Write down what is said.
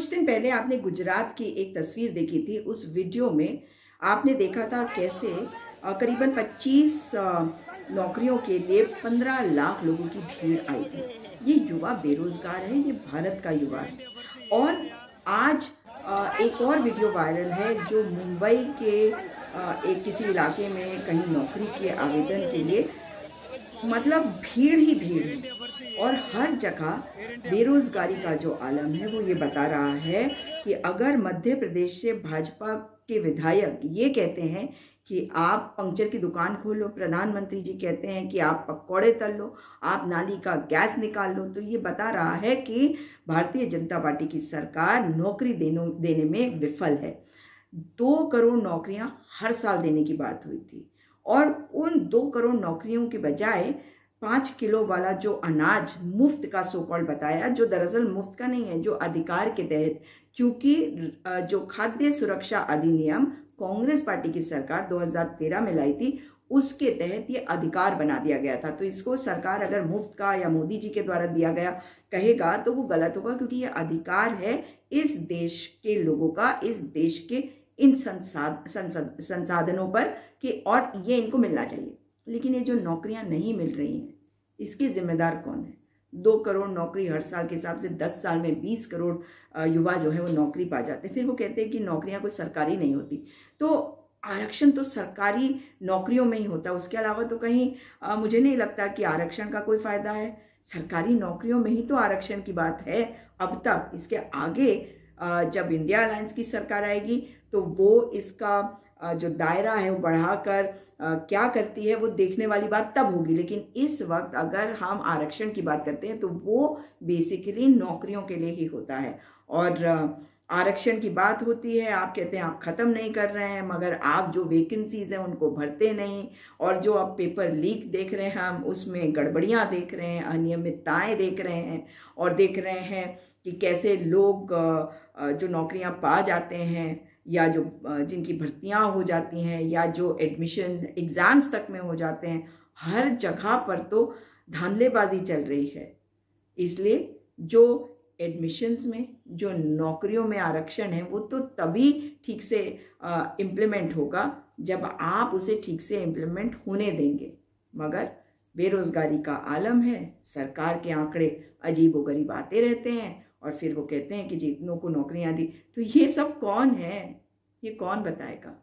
कुछ दिन पहले आपने गुजरात की एक तस्वीर देखी थी। उस वीडियो में आपने देखा था कैसे करीबन 25 नौकरियों के लिए 15 लाख लोगों की भीड़ आई थी। ये युवा बेरोजगार है, ये भारत का युवा है। और आज एक और वीडियो वायरल है जो मुंबई के एक किसी इलाके में कहीं नौकरी के आवेदन के लिए मतलब भीड़ ही भीड़ है। और हर जगह बेरोजगारी का जो आलम है, वो ये बता रहा है कि अगर मध्य प्रदेश से भाजपा के विधायक ये कहते हैं कि आप पंक्चर की दुकान खोलो, प्रधानमंत्री जी कहते हैं कि आप पकौड़े तल लो, आप नाली का गैस निकाल लो तो ये बता रहा है कि भारतीय जनता पार्टी की सरकार नौकरी देने देने में विफल है। दो करोड़ नौकरियाँ हर साल देने की बात हुई थी और उन दो करोड़ नौकरियों के बजाय पाँच किलो वाला जो अनाज मुफ़्त का सो कॉल बताया, जो दरअसल मुफ़्त का नहीं है, जो अधिकार के तहत, क्योंकि जो खाद्य सुरक्षा अधिनियम कांग्रेस पार्टी की सरकार 2013 में लाई थी, उसके तहत ये अधिकार बना दिया गया था। तो इसको सरकार अगर मुफ़्त का या मोदी जी के द्वारा दिया गया कहेगा तो वो गलत होगा, क्योंकि ये अधिकार है इस देश के लोगों का, इस देश के इन संसाध संसाधनों पर कि और ये इनको मिलना चाहिए। लेकिन ये जो नौकरियाँ नहीं मिल रही हैं इसके जिम्मेदार कौन है? दो करोड़ नौकरी हर साल के हिसाब से दस साल में बीस करोड़ युवा जो है वो नौकरी पा जाते हैं। फिर वो कहते हैं कि नौकरियाँ कोई सरकारी नहीं होती। तो आरक्षण तो सरकारी नौकरियों में ही होता है। उसके अलावा तो कहीं आ, मुझे नहीं लगता कि आरक्षण का कोई फ़ायदा है। सरकारी नौकरियों में ही तो आरक्षण की बात है। अब तक इसके आगे जब इंडिया अलायंस की सरकार आएगी तो वो इसका जो दायरा है वो बढ़ाकर क्या करती है वो देखने वाली बात तब होगी। लेकिन इस वक्त अगर हम आरक्षण की बात करते हैं तो वो बेसिकली नौकरियों के लिए ही होता है। और आरक्षण की बात होती है, आप कहते हैं आप ख़त्म नहीं कर रहे हैं, मगर आप जो वैकेंसीज़ हैं उनको भरते नहीं और जो आप पेपर लीक देख रहे हैं हम, उसमें गड़बड़ियाँ देख रहे हैं, अनियमितताएँ देख रहे हैं और देख रहे हैं कि कैसे लोग जो नौकरियाँ पा जाते हैं या जो जिनकी भर्तियाँ हो जाती हैं या जो एडमिशन एग्ज़ाम्स तक में हो जाते हैं, हर जगह पर तो धांधलेबाजी चल रही है। इसलिए जो एडमिशन्स में, जो नौकरियों में आरक्षण है, वो तो तभी ठीक से इम्प्लीमेंट होगा, जब आप उसे ठीक से इम्प्लीमेंट होने देंगे। मगर बेरोज़गारी का आलम है, सरकार के आंकड़े अजीब व गरीब आते रहते हैं, और फिर वो कहते हैं कि जितनों को नौकरियाँ दी। तो ये सब कौन है? ये कौन बताएगा?